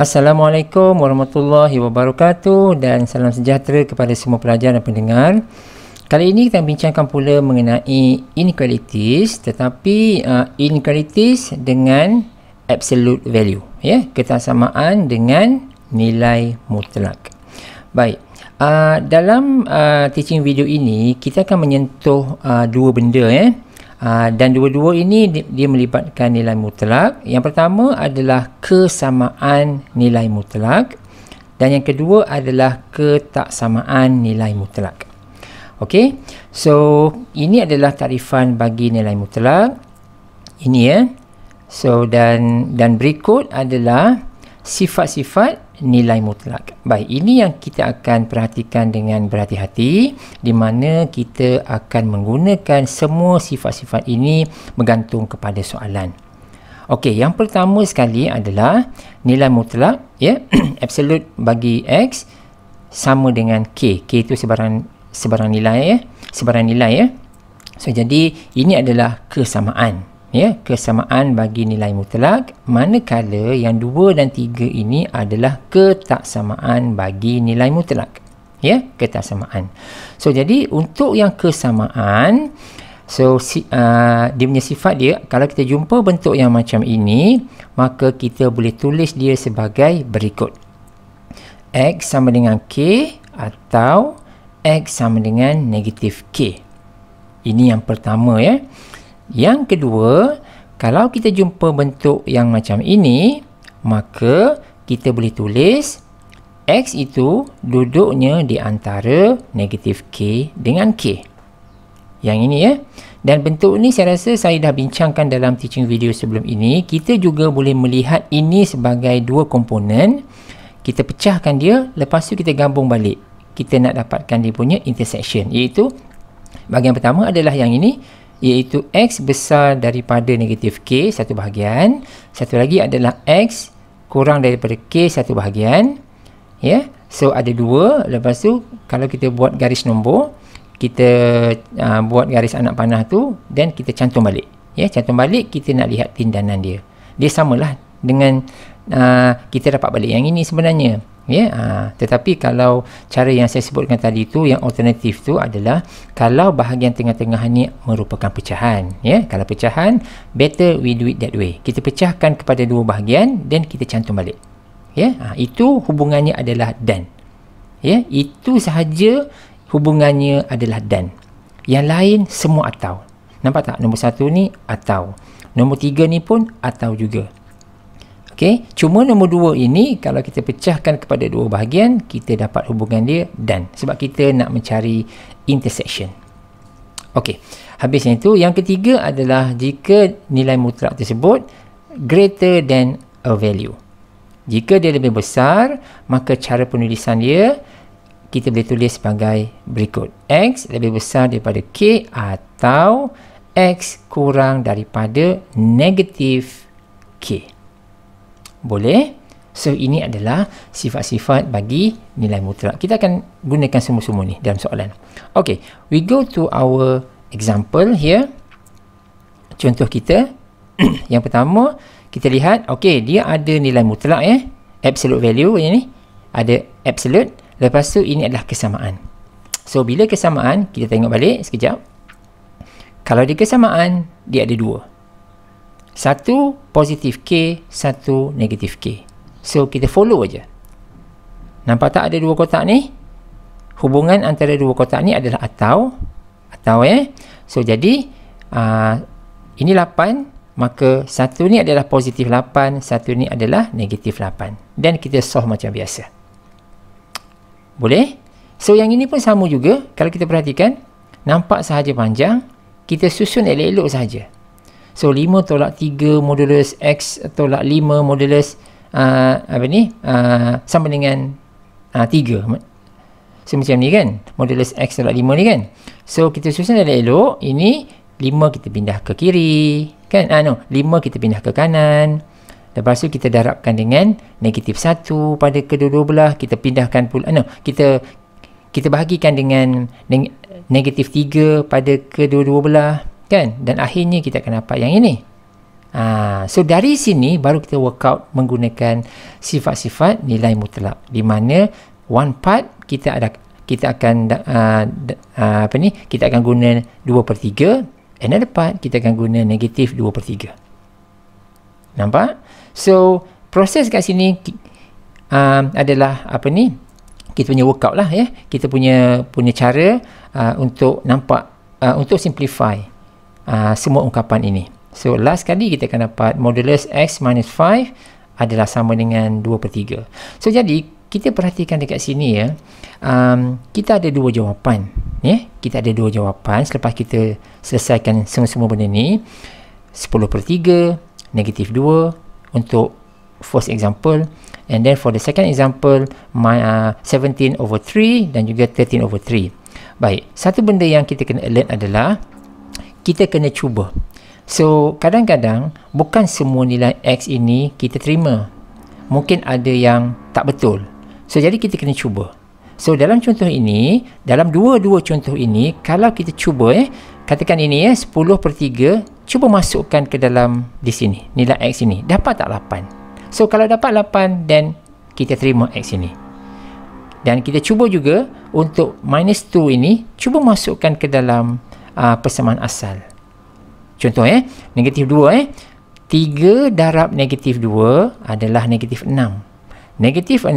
Assalamualaikum warahmatullahi wabarakatuh dan salam sejahtera kepada semua pelajar dan pendengar. Kali ini kita bincangkan pula mengenai inequalities tetapi uh, inequalities dengan absolute value ya, ketaksamaan dengan nilai mutlak. Baik. Uh, dalam uh, teaching video ini kita akan menyentuh uh, dua benda ya. Uh, dan dua-dua ini dia, melibatkan nilai mutlak. Yang pertama adalah kesamaan nilai mutlak dan yang kedua adalah ketaksamaan nilai mutlak. Okey. So, ini adalah tarifan bagi nilai mutlak. Ini ya. So, dan dan berikut adalah sifat-sifat nilai mutlak. Baik, ini yang kita akan perhatikan dengan berhati-hati di mana kita akan menggunakan semua sifat-sifat ini bergantung kepada soalan. Okey, yang pertama sekali adalah nilai mutlak ya, absolute bagi x sama dengan k. K itu sebarang sebarang nilai ya, sebarang nilai ya. So jadi ini adalah kesamaan ya kesamaan bagi nilai mutlak manakala yang dua dan tiga ini adalah ketaksamaan bagi nilai mutlak. Ya ketaksamaan. So jadi untuk yang kesamaan so si, uh, dia punya sifat dia kalau kita jumpa bentuk yang macam ini maka kita boleh tulis dia sebagai berikut. X sama dengan k atau x sama dengan negatif k. Ini yang pertama ya yang kedua, kalau kita jumpa bentuk yang macam ini, maka kita boleh tulis X itu duduknya di antara negatif K dengan K. Yang ini ya. Dan bentuk ini saya rasa saya dah bincangkan dalam teaching video sebelum ini. Kita juga boleh melihat ini sebagai dua komponen. Kita pecahkan dia, lepas tu kita gabung balik. Kita nak dapatkan dia punya intersection. Iaitu, bahagian pertama adalah yang ini iaitu x besar daripada negatif k satu bahagian satu lagi adalah x kurang daripada k satu bahagian ya yeah? so ada dua lepas tu kalau kita buat garis nombor kita uh, buat garis anak panah tu dan kita cantum balik ya yeah? cantum balik kita nak lihat tindanan dia dia samalah dengan uh, kita dapat balik yang ini sebenarnya ya uh, tetapi kalau cara yang saya sebutkan tadi tu yang alternatif tu adalah kalau bahagian tengah-tengah ni merupakan pecahan ya. Kalau pecahan better we do it that way. Kita pecahkan kepada dua bahagian dan kita cantum balik. Ya uh, itu hubungannya adalah dan. Ya itu sahaja hubungannya adalah dan. Yang lain semua atau. Nampak tak? Nombor satu ni atau. Nombor tiga ni pun atau juga Okey, cuma nombor dua ini kalau kita pecahkan kepada dua bahagian, kita dapat hubungan dia dan sebab kita nak mencari intersection. Okey. Habis yang itu, yang ketiga adalah jika nilai mutlak tersebut greater than a value. Jika dia lebih besar, maka cara penulisan dia kita boleh tulis sebagai berikut. X lebih besar daripada K atau X kurang daripada negatif K. Boleh? So, ini adalah sifat-sifat bagi nilai mutlak. Kita akan gunakan semua-semua ni dalam soalan. Okay, we go to our example here. Contoh kita. yang pertama, kita lihat, okay, dia ada nilai mutlak eh. Absolute value ini. Ada absolute. Lepas tu, ini adalah kesamaan. So, bila kesamaan, kita tengok balik sekejap. Kalau dia kesamaan, dia ada dua. Satu positif K, satu negatif K. So, kita follow aja. Nampak tak ada dua kotak ni? Hubungan antara dua kotak ni adalah atau. Atau eh. So, jadi, uh, ini 8. Maka, satu ni adalah positif 8. Satu ni adalah negatif 8. Dan kita solve macam biasa. Boleh? So, yang ini pun sama juga. Kalau kita perhatikan, nampak sahaja panjang. Kita susun elok-elok sahaja. So 5 tolak 3 modulus X tolak 5 modulus uh, apa ni? Uh, sama dengan uh, 3 so macam ni kan? Modulus X tolak 5 ni kan? So kita susun dah elok ini 5 kita pindah ke kiri. Kan? Ah no. 5 kita pindah ke kanan. Lepas tu kita darabkan dengan negatif 1 pada kedua-dua belah. Kita pindahkan pula no. Kita kita bahagikan dengan negatif 3 pada kedua-dua belah kan? Dan akhirnya kita akan dapat yang ini. Ha, so dari sini baru kita work out menggunakan sifat-sifat nilai mutlak. Di mana one part kita ada kita akan uh, uh, apa ni? Kita akan guna 2 per 3 another part kita akan guna negatif 2 per 3 nampak? So proses kat sini uh, adalah apa ni? Kita punya workout lah ya. Kita punya punya cara uh, untuk nampak uh, untuk simplify uh, semua ungkapan ini So last kali kita akan dapat modulus x minus 5 adalah sama dengan 2 per 3. So jadi kita perhatikan dekat sini ya. Um, kita ada dua jawapan. Ya? Kita ada dua jawapan selepas kita selesaikan semua-semua benda ni. 10 per 3, negatif 2 untuk first example. And then for the second example, my, uh, 17 over 3 dan juga 13 over 3. Baik, satu benda yang kita kena alert adalah kita kena cuba. So, kadang-kadang bukan semua nilai X ini kita terima. Mungkin ada yang tak betul. So, jadi kita kena cuba. So, dalam contoh ini, dalam dua-dua contoh ini, kalau kita cuba eh, katakan ini ya, eh, 10 per 3, cuba masukkan ke dalam di sini, nilai X ini. Dapat tak 8? So, kalau dapat 8, then kita terima X ini. Dan kita cuba juga untuk minus 2 ini, cuba masukkan ke dalam uh, persamaan asal. Contoh eh, negatif 2 eh. 3 darab negatif 2 adalah negatif 6. Negatif 6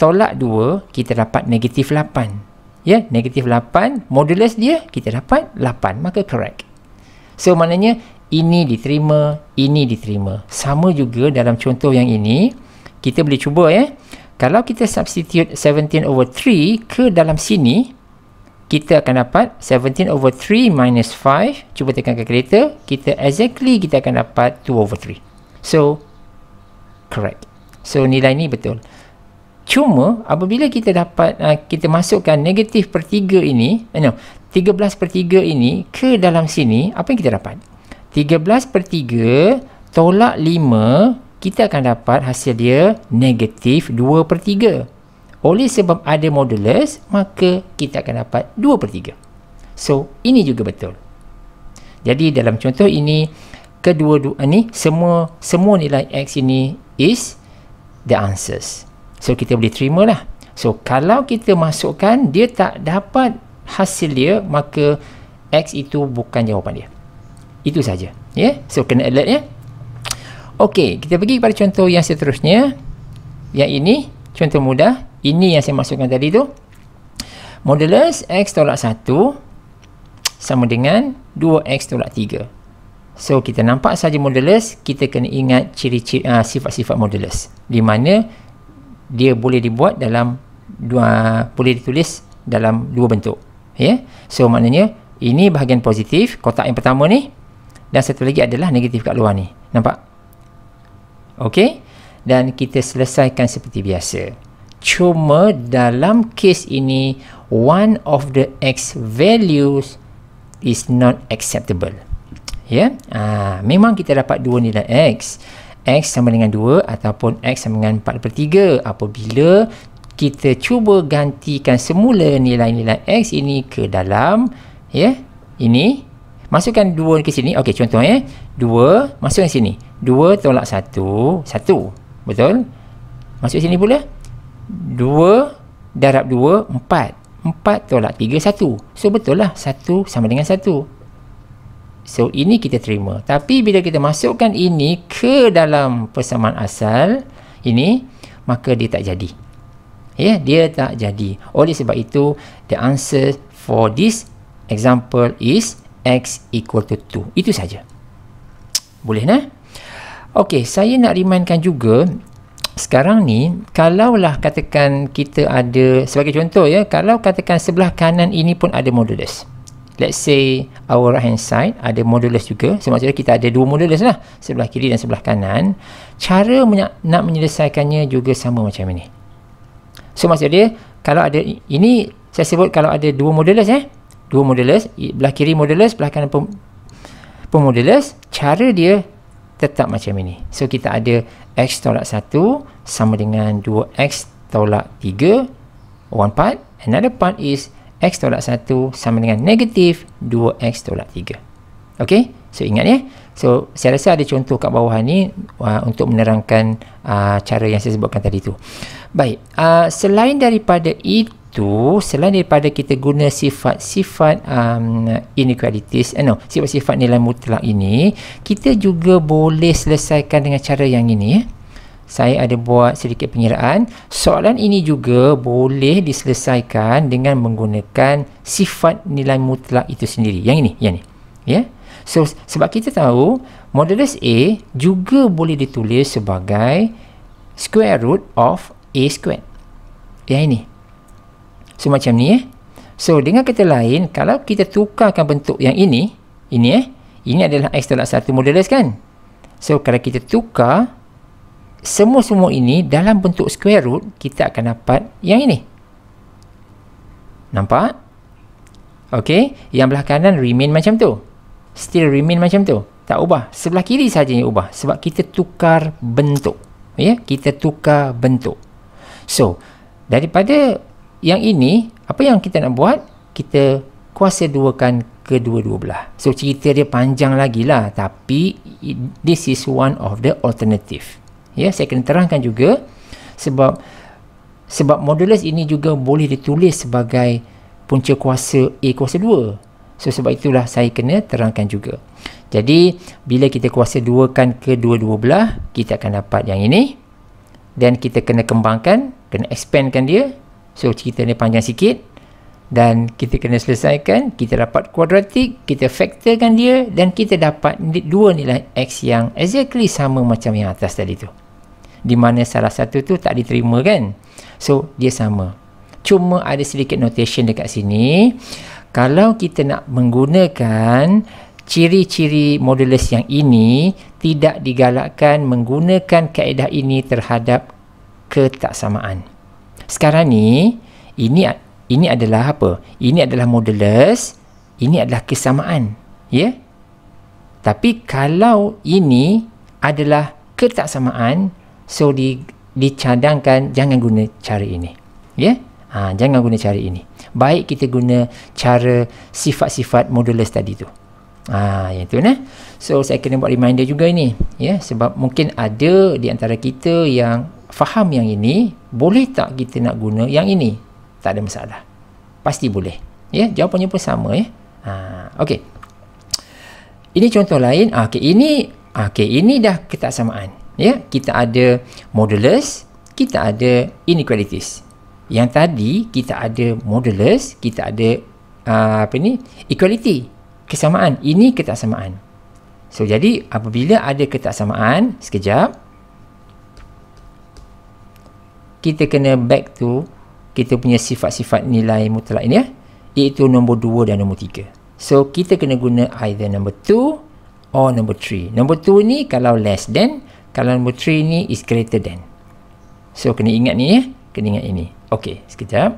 tolak 2, kita dapat negatif 8. Ya, negatif 8, modulus dia kita dapat 8. Maka correct. So, maknanya ini diterima, ini diterima. Sama juga dalam contoh yang ini, kita boleh cuba ya. Kalau kita substitute 17 over 3 ke dalam sini, kita akan dapat 17 over 3 minus 5 cuba tekan calculator. Kita exactly kita akan dapat 2 over 3 so correct. So nilai ni betul. Cuma apabila kita dapat uh, kita masukkan negatif per 3 ini uh, no, 13 per 3 ini ke dalam sini apa yang kita dapat? 13 per 3 tolak 5 kita akan dapat hasil dia negatif 2 per 3 oleh sebab ada modulus, maka kita akan dapat 2 per 3. So, ini juga betul. Jadi, dalam contoh ini, kedua-dua ni, semua semua nilai X ini is the answers. So, kita boleh terima lah. So, kalau kita masukkan, dia tak dapat hasil dia, maka X itu bukan jawapan dia. Itu saja. Yeah? So, kena alert ya. Okey, kita pergi kepada contoh yang seterusnya. Yang ini, contoh mudah ini yang saya masukkan tadi tu. Modulus x tolak 1 sama dengan 2x tolak 3 so kita nampak saja modulus kita kena ingat ciri-ciri uh, sifat-sifat modulus. Di mana dia boleh dibuat dalam dua boleh ditulis dalam dua bentuk. Yeah? so maknanya ini bahagian positif kotak yang pertama ni dan satu lagi adalah negatif kat luar ni. Nampak? Okey? Dan kita selesaikan seperti biasa cuma dalam kes ini one of the x values is not acceptable. Ya? Yeah? ah, memang kita dapat dua nilai x. X sama dengan 2 ataupun x sama dengan 4 per 3 apabila kita cuba gantikan semula nilai-nilai x ini ke dalam ya? Yeah? ini masukkan 2 ke sini. Ok contoh ya? 2 masukkan sini. 2 tolak 1 1 betul? Masuk sini pula 2 darab 2 4 4 tolak 3 1 so betul lah 1 sama dengan 1 so ini kita terima. Tapi bila kita masukkan ini ke dalam persamaan asal ini maka dia tak jadi. Ya yeah, dia tak jadi. Oleh sebab itu the answer for this example is x equal to 2 itu saja. Boleh nah? Okey, saya nak remindkan juga sekarang ni kalaulah katakan kita ada sebagai contoh ya kalau katakan sebelah kanan ini pun ada modulus. Let's say our right hand side ada modulus juga so maksudnya kita ada dua modulus lah sebelah kiri dan sebelah kanan. Cara nak menyelesaikannya juga sama macam ini. So maksudnya kalau ada ini saya sebut kalau ada dua modulus eh dua modulus belah kiri modulus belah kanan pun, pun modulus cara dia tetap macam ini. So kita ada x tolak 1 sama dengan 2x tolak 3 one part. Another part is x tolak 1 sama dengan negatif 2x tolak 3. Okay? So ingat ya. So saya rasa ada contoh kat bawah ni uh, untuk menerangkan uh, cara yang saya sebutkan tadi tu. Baik, uh, selain daripada itu, selain daripada kita guna sifat-sifat um, inequalities, eh, no, sifat-sifat nilai mutlak ini, kita juga boleh selesaikan dengan cara yang ini ya. Saya ada buat sedikit pengiraan. Soalan ini juga boleh diselesaikan dengan menggunakan sifat nilai mutlak itu sendiri. Yang ini, yang ini. Ya. So sebab kita tahu modulus A juga boleh ditulis sebagai square root of A squared. Yang ini. So macam ni eh. So dengan kata lain, kalau kita tukarkan bentuk yang ini, ini eh, ini adalah X tolak 1 modulus kan? So kalau kita tukar, semua-semua ini dalam bentuk square root, kita akan dapat yang ini. Nampak? Okay, yang belah kanan remain macam tu still remain macam tu tak ubah sebelah kiri saja yang ubah sebab kita tukar bentuk ya kita tukar bentuk so daripada yang ini apa yang kita nak buat kita kuasa duakan kedua-dua belah so cerita dia panjang lagi lah tapi this is one of the alternative ya saya kena terangkan juga sebab sebab modulus ini juga boleh ditulis sebagai punca kuasa A kuasa 2 So sebab itulah saya kena terangkan juga. Jadi bila kita kuasa duakan kedua-dua belah, kita akan dapat yang ini. Dan kita kena kembangkan, kena expandkan dia. So cerita ni panjang sikit. Dan kita kena selesaikan, kita dapat kuadratik, kita faktorkan dia dan kita dapat dua nilai X yang exactly sama macam yang atas tadi tu. Di mana salah satu tu tak diterima kan? So dia sama. Cuma ada sedikit notation dekat sini kalau kita nak menggunakan ciri-ciri modulus yang ini tidak digalakkan menggunakan kaedah ini terhadap ketaksamaan. Sekarang ni ini ini adalah apa? Ini adalah modulus, ini adalah kesamaan, ya? Tapi kalau ini adalah ketaksamaan, so di dicadangkan jangan guna cara ini. Ya? Ha, jangan guna cara ini baik kita guna cara sifat-sifat modulus tadi tu ha, yang tu nah. so saya kena buat reminder juga ini ya sebab mungkin ada di antara kita yang faham yang ini? Boleh tak kita nak guna yang ini? Tak ada masalah. Pasti boleh. Ya jawapannya pun sama ya. Ha, okey. Ini contoh lain. Ah, okey ini ah, okey ini dah ketaksamaan ya. Kita ada modulus kita ada inequalities. Yang tadi kita ada modulus, kita ada uh, apa ni? equality, kesamaan. Ini ketaksamaan. So jadi apabila ada ketaksamaan, sekejap kita kena back to kita punya sifat-sifat nilai mutlak ini ya, iaitu nombor 2 dan nombor 3. So kita kena guna either number 2 or number 3. Nombor 2 ni kalau less than, kalau nombor 3 ni is greater than. So kena ingat ni ya, kena ingat ini. Okey, sekejap.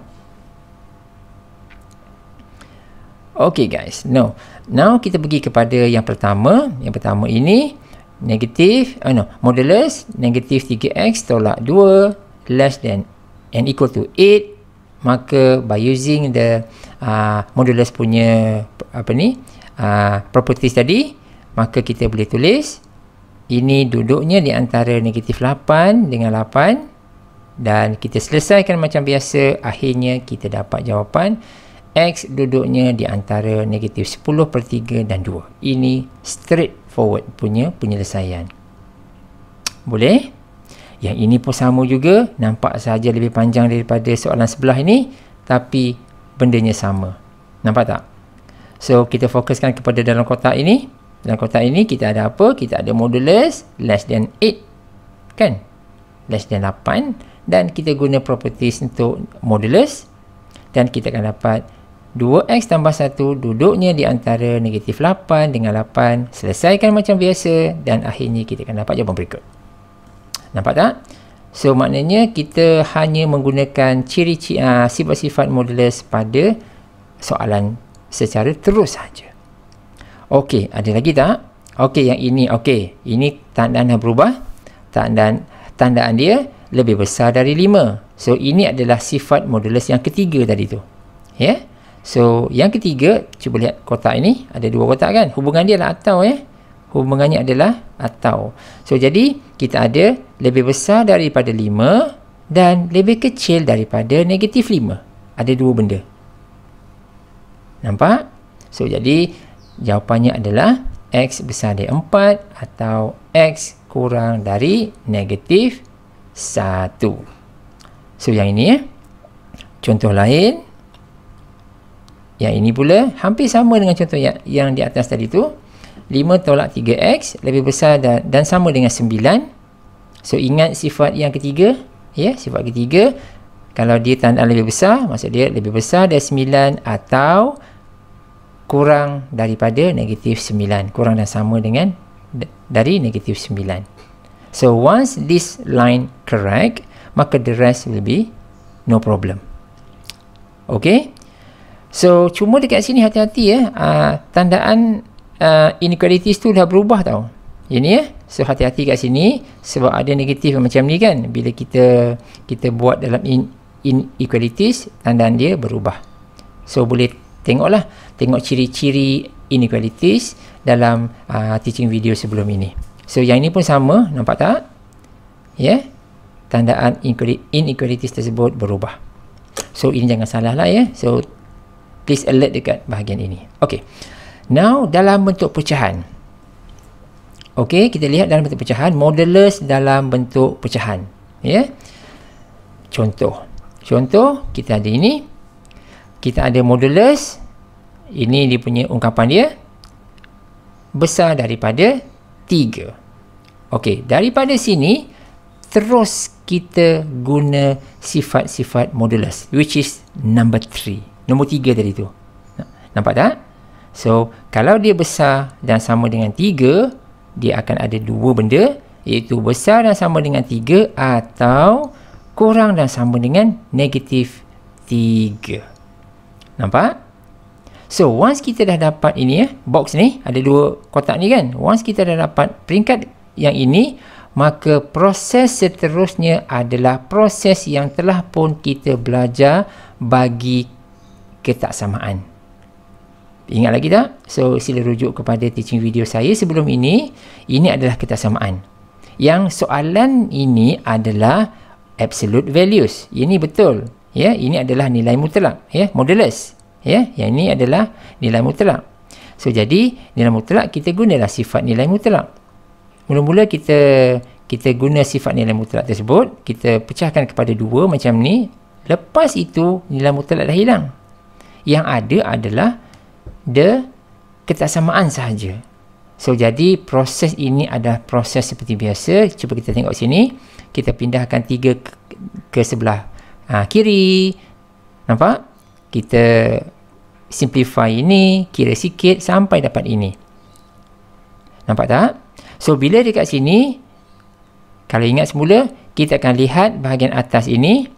Okey guys, no. Now kita pergi kepada yang pertama. Yang pertama ini negatif, oh no, modulus negatif 3x tolak 2 less than and equal to 8. Maka by using the uh, modulus punya apa ni? Uh, properties tadi, maka kita boleh tulis ini duduknya di antara negatif 8 dengan 8 dan kita selesaikan macam biasa akhirnya kita dapat jawapan X duduknya di antara negatif 10 per 3 dan 2 ini straightforward punya penyelesaian boleh? Yang ini pun sama juga nampak saja lebih panjang daripada soalan sebelah ini tapi bendanya sama nampak tak? so kita fokuskan kepada dalam kotak ini dalam kotak ini kita ada apa? kita ada modulus less than 8 kan? less than 8 dan kita guna properties untuk modulus dan kita akan dapat 2x tambah 1 duduknya di antara negatif 8 dengan 8 selesaikan macam biasa dan akhirnya kita akan dapat jawapan berikut nampak tak? so maknanya kita hanya menggunakan ciri-ciri uh, sifat-sifat modulus pada soalan secara terus saja ok ada lagi tak? ok yang ini ok ini tandaan dah berubah tandaan tandaan dia lebih besar dari 5. So ini adalah sifat modulus yang ketiga tadi tu. Ya. Yeah? So, yang ketiga, cuba lihat kotak ini. Ada dua kotak kan? Hubungan dia adalah atau ya. Hubungannya adalah atau. So, jadi kita ada lebih besar daripada 5 dan lebih kecil daripada negatif 5. Ada dua benda. Nampak? So, jadi jawapannya adalah X besar dari 4 atau X kurang dari negatif 1. So, yang ini ya. Contoh lain. Yang ini pula hampir sama dengan contoh yang, yang di atas tadi tu. 5 tolak 3x lebih besar dan, dan sama dengan 9. So ingat sifat yang ketiga. Ya, sifat ketiga. Kalau dia tanda lebih besar, maksud dia lebih besar dari 9 atau kurang daripada negatif 9. Kurang dan sama dengan dari negatif 9. So once this line correct, maka the rest will be no problem. Okay. So cuma dekat sini hati-hati ya. Uh, tandaan uh, inequalities tu dah berubah tau. Ini ya. So hati-hati kat sini sebab ada negatif macam ni kan. Bila kita kita buat dalam in, inequalities tandaan dia berubah. So boleh tengoklah tengok ciri-ciri inequalities dalam uh, teaching video sebelum ini. So yang ini pun sama, nampak tak? Ya. Yeah? Tandaan inequalities tersebut berubah. So ini jangan salah lah ya. So please alert dekat bahagian ini. Okay. Now, dalam bentuk pecahan. Okay, kita lihat dalam bentuk pecahan. Modulus dalam bentuk pecahan. Ya. Yeah. Contoh. Contoh, kita ada ini. Kita ada modulus. Ini dia punya ungkapan dia. Besar daripada 3. Okay, daripada sini, terus kita guna sifat-sifat modulus. Which is number 3. Nombor tiga tadi tu. Nampak tak? So, kalau dia besar dan sama dengan tiga, dia akan ada dua benda. Iaitu besar dan sama dengan tiga atau kurang dan sama dengan negatif tiga. Nampak? So, once kita dah dapat ini ya, box ni, ada dua kotak ni kan. Once kita dah dapat peringkat yang ini, maka proses seterusnya adalah proses yang telah pun kita belajar bagi ketaksamaan. Ingat lagi tak? So, sila rujuk kepada teaching video saya sebelum ini. Ini adalah ketaksamaan. Yang soalan ini adalah absolute values. Ini betul. Ya, ini adalah nilai mutlak, ya, modulus. Ya, yang ini adalah nilai mutlak. So, jadi nilai mutlak kita gunalah sifat nilai mutlak. Mula-mula kita kita guna sifat nilai mutlak tersebut, kita pecahkan kepada dua macam ni. Lepas itu nilai mutlak dah hilang yang ada adalah the ketaksamaan sahaja. So jadi proses ini adalah proses seperti biasa. Cuba kita tengok sini. Kita pindahkan tiga ke, ke sebelah ha, kiri. Nampak? Kita simplify ini, kira sikit sampai dapat ini. Nampak tak? So bila dekat sini, kalau ingat semula, kita akan lihat bahagian atas ini.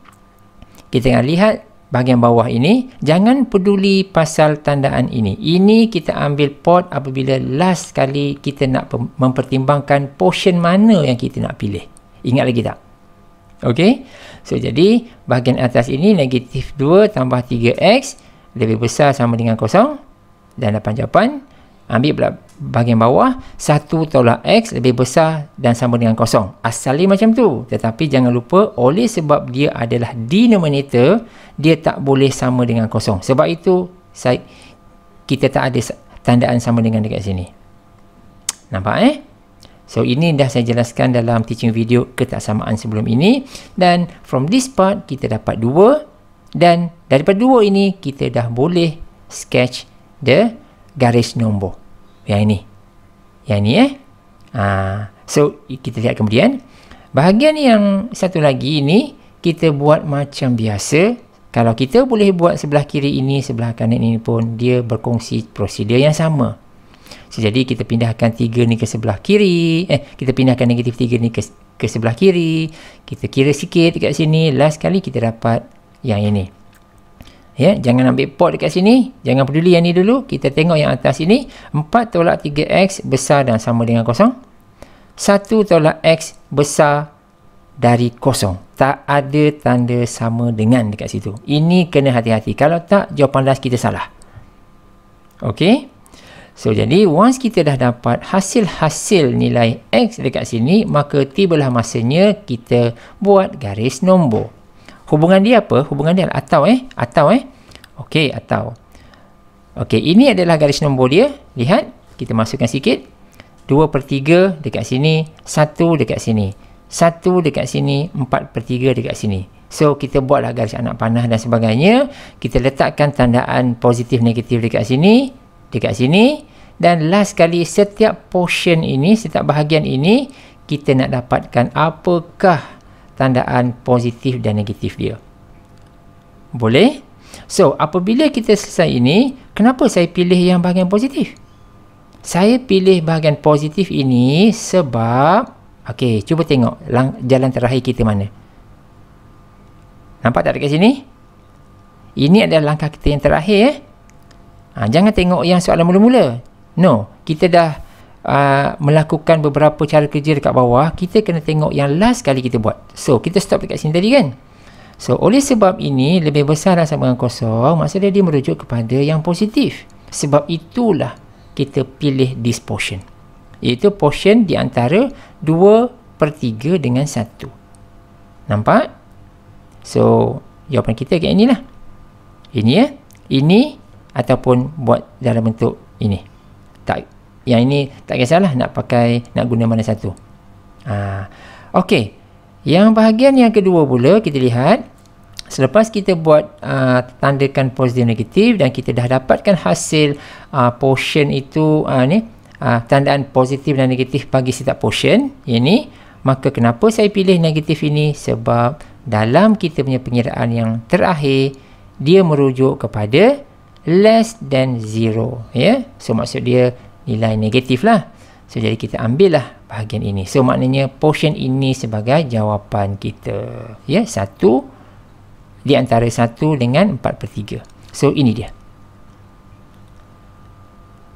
Kita akan lihat bahagian bawah ini jangan peduli pasal tandaan ini. Ini kita ambil pot apabila last kali kita nak mempertimbangkan portion mana yang kita nak pilih. Ingat lagi tak? Ok so jadi bahagian atas ini negatif 2 tambah 3x lebih besar sama dengan kosong. Dan dapat jawapan ambil pula bahagian bawah 1 tolak x lebih besar dan sama dengan kosong. Asalnya macam tu. Tetapi jangan lupa oleh sebab dia adalah denominator dia tak boleh sama dengan kosong. Sebab itu saya, kita tak ada tandaan sama dengan dekat sini. Nampak eh? So ini dah saya jelaskan dalam teaching video ketaksamaan sebelum ini. Dan from this part kita dapat dua. Dan daripada dua ini kita dah boleh sketch the garis nombor. Yang ini. Yang ini eh? Ha. so kita lihat kemudian. Bahagian yang satu lagi ini kita buat macam biasa. Kalau kita boleh buat sebelah kiri ini sebelah kanan ini pun dia berkongsi prosedur yang sama. So, jadi kita pindahkan tiga ni ke sebelah kiri. Eh kita pindahkan negatif tiga ni ke, ke sebelah kiri. Kita kira sikit dekat sini. Last kali kita dapat yang ini Ya, jangan ambil pot dekat sini. Jangan peduli yang ni dulu. Kita tengok yang atas ini. 4 tolak 3x besar dan sama dengan kosong. 1 tolak x besar dari kosong. Tak ada tanda sama dengan dekat situ. Ini kena hati-hati. Kalau tak, jawapan last kita salah. Okey. So, jadi once kita dah dapat hasil-hasil nilai X dekat sini, maka tibalah masanya kita buat garis nombor. Hubungan dia apa? Hubungan dia atau eh? Atau eh? Okey, atau. Okey, ini adalah garis nombor dia. Lihat, kita masukkan sikit. 2 per 3 dekat sini, 1 dekat sini. 1 dekat sini, 4 per 3 dekat sini. So, kita buatlah garis anak panah dan sebagainya. Kita letakkan tandaan positif negatif dekat sini dekat sini dan last kali setiap portion ini setiap bahagian ini kita nak dapatkan apakah tandaan positif dan negatif dia. Boleh? So apabila kita selesai ini kenapa saya pilih yang bahagian positif? Saya pilih bahagian positif ini sebab ok cuba tengok lang, jalan terakhir kita mana. Nampak tak dekat sini? Ini adalah langkah kita yang terakhir eh? Ha, jangan tengok yang soalan mula-mula. No, kita dah uh, melakukan beberapa cara kerja dekat bawah. Kita kena tengok yang last kali kita buat. So, kita stop dekat sini tadi kan? So, oleh sebab ini, lebih besar dan sama dengan kosong, maksudnya dia merujuk kepada yang positif. Sebab itulah kita pilih this portion. Iaitu portion di antara 2 per 3 dengan 1. Nampak? So, jawapan kita kayak inilah. Ini ya. Ini ataupun buat dalam bentuk ini tak yang ini tak kisahlah nak pakai nak guna mana satu ha. Okey. yang bahagian yang kedua pula kita lihat selepas kita buat uh, tandakan positif negatif dan kita dah dapatkan hasil uh, portion itu uh, ni uh, tandaan positif dan negatif bagi setiap portion ini maka kenapa saya pilih negatif ini sebab dalam kita punya pengiraan yang terakhir dia merujuk kepada less than zero ya yeah? so maksud dia nilai negatif lah. So jadi kita ambil lah bahagian ini. So maknanya portion ini sebagai jawapan kita. Ya satu di antara satu dengan empat per tiga. So ini dia.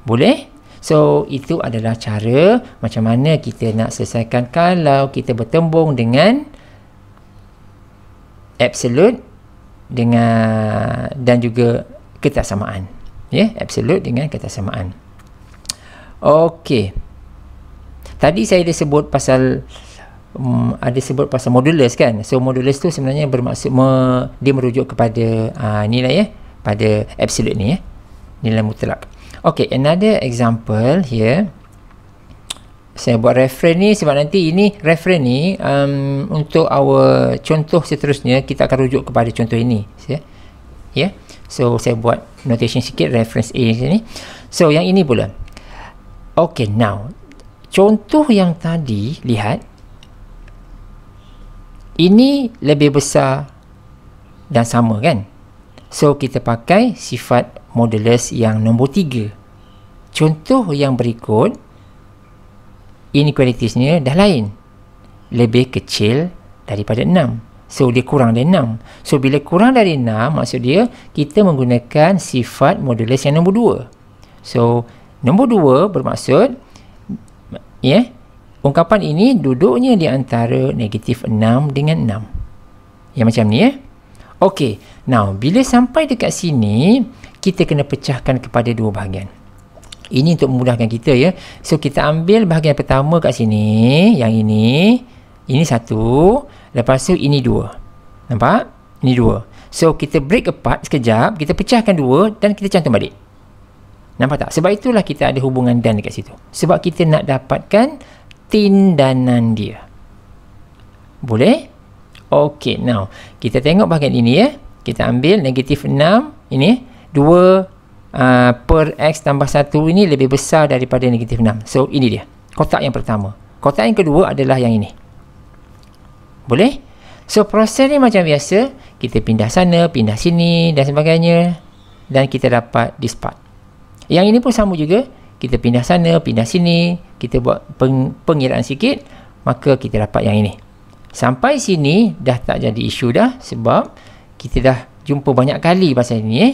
Boleh? So itu adalah cara macam mana kita nak selesaikan kalau kita bertembung dengan absolute dengan dan juga ketaksamaan ya yeah? absolute dengan ketaksamaan okey tadi saya ada sebut pasal um, ada sebut pasal modulus kan so modulus tu sebenarnya bermaksud me, dia merujuk kepada uh, nilai ya pada absolute ni ya nilai mutlak okey another example here saya buat reference ni sebab nanti ini reference ni um, untuk our contoh seterusnya kita akan rujuk kepada contoh ini ya yeah? So saya buat notation sikit reference A sini. So yang ini pula. Okay now. Contoh yang tadi lihat. Ini lebih besar dan sama kan. So kita pakai sifat modulus yang nombor 3. Contoh yang berikut. Inequalitiesnya dah lain. Lebih kecil daripada 6. So dia kurang dari 6. So bila kurang dari 6 maksud dia kita menggunakan sifat modulus yang nombor 2. So nombor 2 bermaksud ya yeah, ungkapan ini duduknya di antara negatif 6 dengan 6. Yang macam ni ya. Eh? Okey. Now bila sampai dekat sini kita kena pecahkan kepada dua bahagian. Ini untuk memudahkan kita ya. So kita ambil bahagian pertama kat sini, yang ini, ini satu, Lepas tu ini dua. Nampak? Ini dua. So kita break apart sekejap, kita pecahkan dua dan kita cantum balik. Nampak tak? Sebab itulah kita ada hubungan dan dekat situ. Sebab kita nak dapatkan tindanan dia. Boleh? Okay, now. Kita tengok bahagian ini ya. Kita ambil negatif 6. Ini. 2 uh, per x tambah 1 ini lebih besar daripada negatif 6. So, ini dia. Kotak yang pertama. Kotak yang kedua adalah yang ini. Boleh? So proses ni macam biasa, kita pindah sana, pindah sini dan sebagainya dan kita dapat this part. Yang ini pun sama juga, kita pindah sana, pindah sini, kita buat peng pengiraan sikit, maka kita dapat yang ini. Sampai sini dah tak jadi isu dah sebab kita dah jumpa banyak kali pasal ini eh.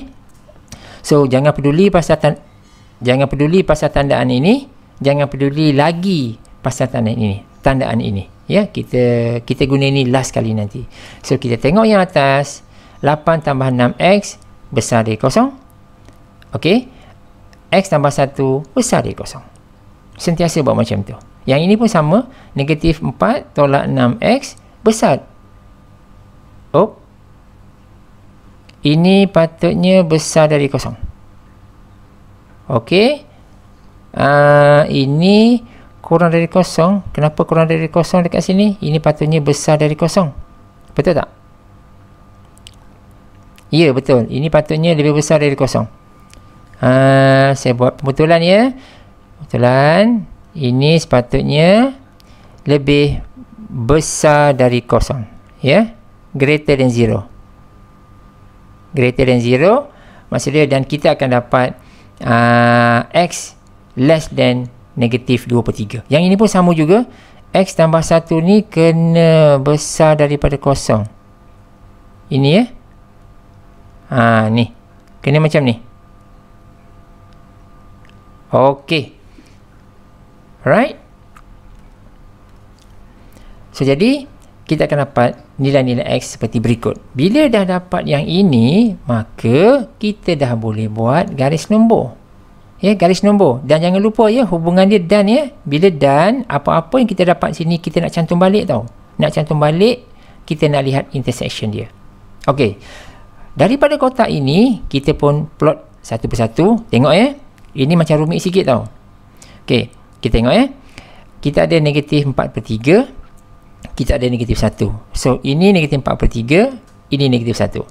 So jangan peduli pasal tan jangan peduli pasal tandaan ini, jangan peduli lagi pasal tandaan ini, tandaan ini. Ya, kita kita guna ini last kali nanti. So, kita tengok yang atas. 8 tambah 6x besar dari kosong. Okey. X tambah 1 besar dari kosong. Sentiasa buat macam tu. Yang ini pun sama. Negatif 4 tolak 6x besar. Oh. Ini patutnya besar dari kosong. Okey. Uh, ini kurang dari kosong. Kenapa kurang dari kosong dekat sini? Ini patutnya besar dari kosong. Betul tak? Ya, betul. Ini patutnya lebih besar dari kosong. Uh, saya buat pembetulan ya. Pembetulan. Ini sepatutnya lebih besar dari kosong. Ya. Greater than zero. Greater than zero. Maksudnya dan kita akan dapat uh, X less than negatif 2 per 3. Yang ini pun sama juga. X tambah 1 ni kena besar daripada kosong. Ini ya. Ha, ni. Kena macam ni. Okey. Right? So, jadi, kita akan dapat nilai-nilai X seperti berikut. Bila dah dapat yang ini, maka kita dah boleh buat garis nombor. Ya, garis nombor. Dan jangan lupa ya, hubungan dia dan ya. Bila dan, apa-apa yang kita dapat sini, kita nak cantum balik tau. Nak cantum balik, kita nak lihat intersection dia. Okey. Daripada kotak ini, kita pun plot satu persatu. Tengok ya. Ini macam rumit sikit tau. Okey. Kita tengok ya. Kita ada negatif 4 per 3. Kita ada negatif 1. So, ini negatif 4 per 3. Ini negatif 1.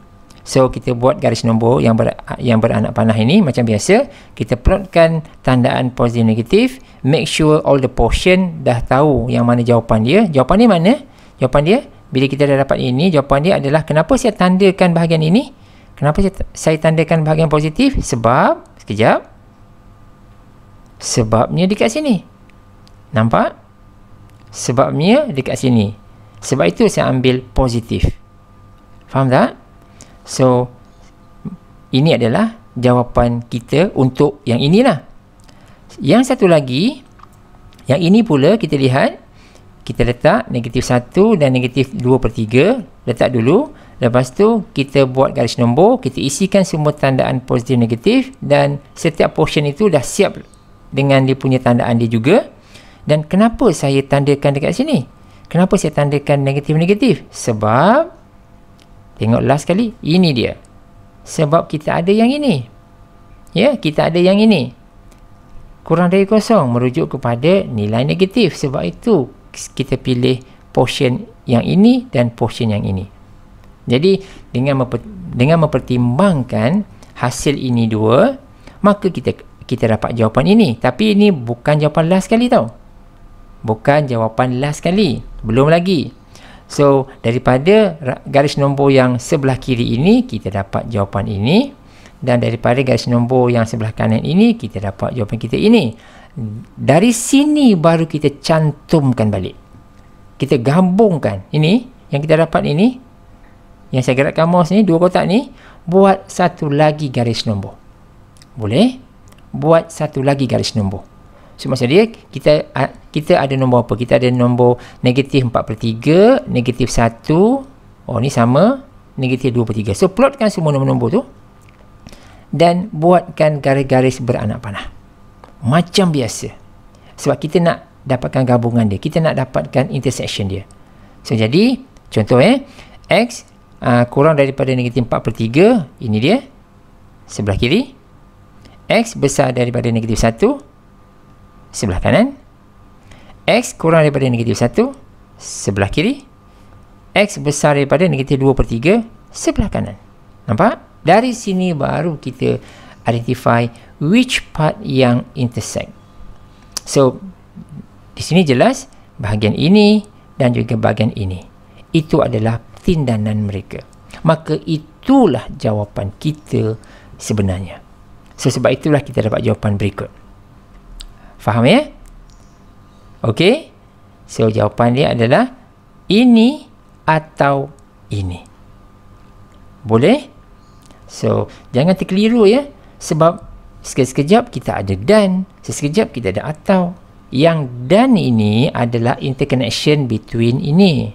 So, kita buat garis nombor yang ber, yang beranak panah ini macam biasa. Kita plotkan tandaan positif negatif. Make sure all the portion dah tahu yang mana jawapan dia. Jawapan dia mana? Jawapan dia bila kita dah dapat ini, jawapan dia adalah kenapa saya tandakan bahagian ini? Kenapa saya tandakan bahagian positif? Sebab, sekejap. Sebabnya dekat sini. Nampak? Sebabnya dekat sini. Sebab itu saya ambil positif. Faham tak? So, ini adalah jawapan kita untuk yang inilah. Yang satu lagi, yang ini pula kita lihat, kita letak negatif 1 dan negatif 2 per 3 letak dulu lepas tu kita buat garis nombor kita isikan semua tandaan positif negatif dan setiap portion itu dah siap dengan dia punya tandaan dia juga. Dan kenapa saya tandakan dekat sini? Kenapa saya tandakan negatif-negatif sebab tengok last kali ini dia. Sebab kita ada yang ini. Ya kita ada yang ini. Kurang dari kosong merujuk kepada nilai negatif. Sebab itu kita pilih portion yang ini dan portion yang ini. Jadi dengan memper, dengan mempertimbangkan hasil ini dua, maka kita kita dapat jawapan ini. Tapi ini bukan jawapan last kali tau. Bukan jawapan last kali. Belum lagi. So, daripada garis nombor yang sebelah kiri ini, kita dapat jawapan ini. Dan daripada garis nombor yang sebelah kanan ini, kita dapat jawapan kita ini dari sini baru kita cantumkan balik kita gabungkan ini yang kita dapat ini yang saya gerakkan mouse ni dua kotak ni buat satu lagi garis nombor boleh buat satu lagi garis nombor. So maksud dia kita kita ada nombor apa? Kita ada nombor negatif 4 per 3 negatif 1 oh ni sama negatif 2 per 3 so plotkan semua nombor-nombor tu dan buatkan garis-garis beranak panah. Macam biasa. Sebab kita nak dapatkan gabungan dia. Kita nak dapatkan intersection dia. So jadi contoh eh x uh, kurang daripada negatif 4 per 3 ini dia sebelah kiri x besar daripada negatif 1 sebelah kanan x kurang daripada negatif 1 sebelah kiri x besar daripada negatif 2 per 3 sebelah kanan nampak dari sini baru kita identify which part yang intersect. So, di sini jelas bahagian ini dan juga bahagian ini. Itu adalah tindanan mereka. Maka itulah jawapan kita sebenarnya. So, sebab itulah kita dapat jawapan berikut. Faham ya? Okey? So, jawapan dia adalah ini atau ini. Boleh? So, jangan terkeliru ya. Sebab Sekejap-sekejap kita ada dan, sekejap kita ada atau. yang dan ini adalah interconnection between ini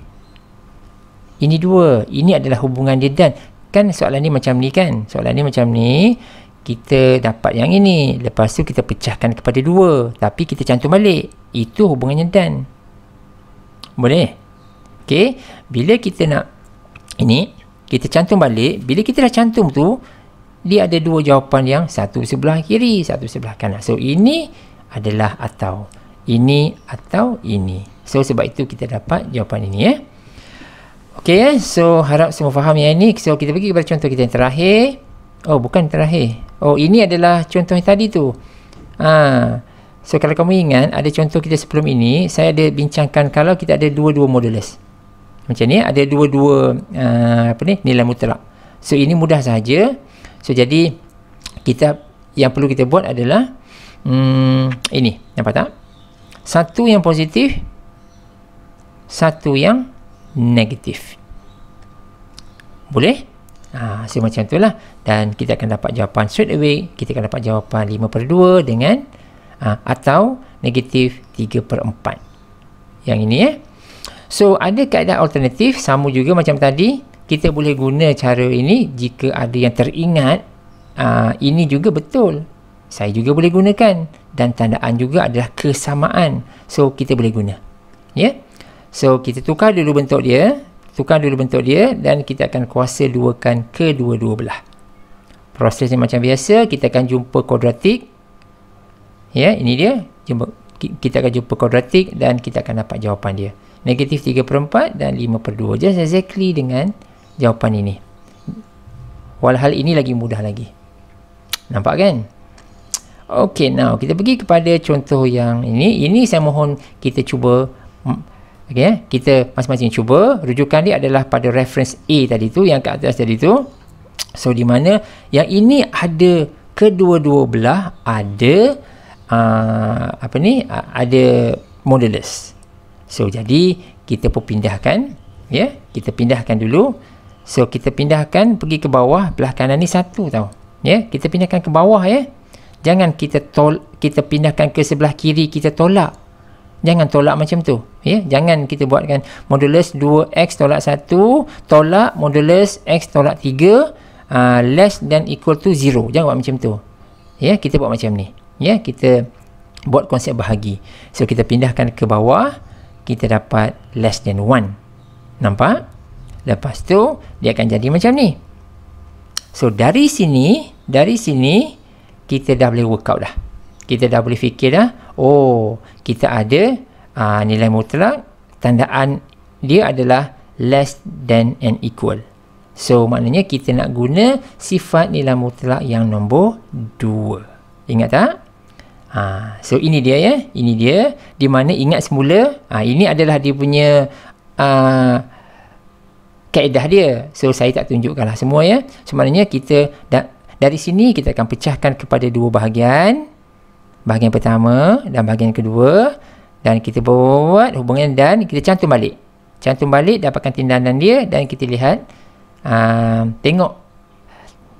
ini dua ini adalah hubungan dia dan kan soalan ni macam ni kan soalan ni macam ni kita dapat yang ini lepas tu kita pecahkan kepada dua tapi kita cantum balik itu hubungannya dan boleh ok bila kita nak ini kita cantum balik bila kita dah cantum tu dia ada dua jawapan yang satu sebelah kiri satu sebelah kanan so ini adalah atau ini atau ini. So sebab itu kita dapat jawapan ini ya. Okey ya. So harap semua faham yang ini. So kita pergi kepada contoh kita yang terakhir. Oh bukan terakhir. Oh ini adalah contoh yang tadi tu. Ha. So kalau kamu ingat ada contoh kita sebelum ini, saya ada bincangkan kalau kita ada dua-dua modulus. Macam ni ada dua-dua uh, nilai mutlak. So ini mudah saja. So jadi kita yang perlu kita buat adalah hmm, ini. Nampak tak? satu yang positif satu yang negatif boleh ha, so macam itulah dan kita akan dapat jawapan straight away. Kita akan dapat jawapan 5 per 2 dengan ha, atau negatif 3 per 4 yang ini eh. So ada kaedah alternatif sama juga macam tadi. Kita boleh guna cara ini jika ada yang teringat ha, ini juga betul. Saya juga boleh gunakan. Dan tandaan juga adalah kesamaan. So kita boleh guna. Ya? Yeah? so kita tukar dulu bentuk dia tukar dulu bentuk dia dan kita akan kuasa duakan kedua-dua belah. Prosesnya macam biasa kita akan jumpa kuadratik. Ya yeah, ini dia. Jumpa, kita akan jumpa kuadratik dan kita akan dapat jawapan dia. Negatif 3 per 4 dan 5 per 2 just exactly dengan jawapan ini. Walhal ini lagi mudah lagi. Nampak kan? Okey, now kita pergi kepada contoh yang ini. Ini saya mohon kita cuba okey eh, kita masing-masing cuba. Rujukan dia adalah pada reference A tadi tu yang kat atas tadi tu. So di mana yang ini ada kedua-dua belah ada uh, apa ni? Uh, ada modulus. So jadi kita pun pindahkan ya. Yeah? Kita pindahkan dulu. So kita pindahkan pergi ke bawah belah kanan ni satu tau. Ya, yeah? kita pindahkan ke bawah ya. Yeah? jangan kita tol kita pindahkan ke sebelah kiri kita tolak jangan tolak macam tu ya jangan kita buatkan modulus 2x tolak 1 tolak modulus x tolak 3 uh, less than equal to 0 jangan buat macam tu. Ya kita buat macam ni. Ya kita buat konsep bahagi. So kita pindahkan ke bawah kita dapat less than 1 nampak? Lepas tu dia akan jadi macam ni. So dari sini dari sini kita dah boleh work out dah. Kita dah boleh fikir dah, oh, kita ada uh, nilai mutlak, tandaan dia adalah less than and equal. So, maknanya kita nak guna sifat nilai mutlak yang nombor 2. Ingat tak? Ha, so, ini dia ya. Ini dia. Di mana ingat semula, ha, ini adalah dia punya uh, kaedah dia. So, saya tak tunjukkan lah semua ya. So, maknanya kita dah dari sini kita akan pecahkan kepada dua bahagian. Bahagian pertama dan bahagian kedua. Dan kita buat hubungan dan kita cantum balik. Cantum balik dapatkan tindakan dia dan kita lihat. Uh, tengok.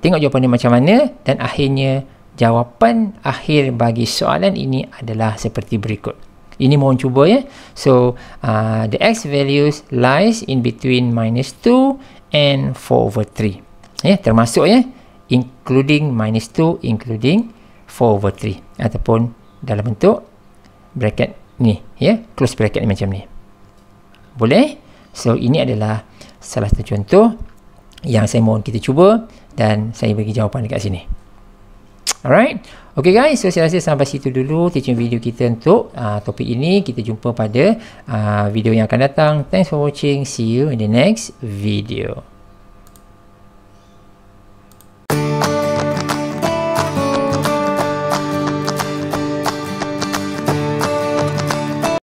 Tengok jawapan dia macam mana. Dan akhirnya jawapan akhir bagi soalan ini adalah seperti berikut. Ini mohon cuba ya. So, uh, the x values lies in between minus 2 and 4 over 3. Ya, termasuk ya including minus 2 including 4 over 3 ataupun dalam bentuk bracket ni ya close bracket ni macam ni. Boleh? So ini adalah salah satu contoh yang saya mohon kita cuba dan saya bagi jawapan dekat sini. Alright? Ok guys. So saya rasa sampai situ dulu teaching video kita untuk uh, topik ini. Kita jumpa pada uh, video yang akan datang. Thanks for watching. See you in the next video